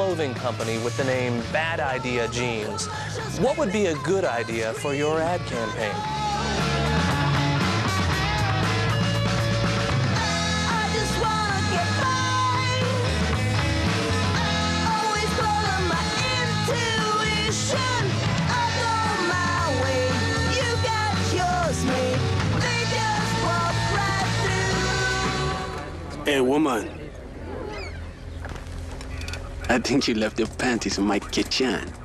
clothing company with the name Bad Idea Jeans. What would be a good idea for your ad campaign? I just wanna get by. Always follow my intuition. I go my way, you got yours, mate. They just walk right through. Hey, woman. I think you left your panties in my kitchen.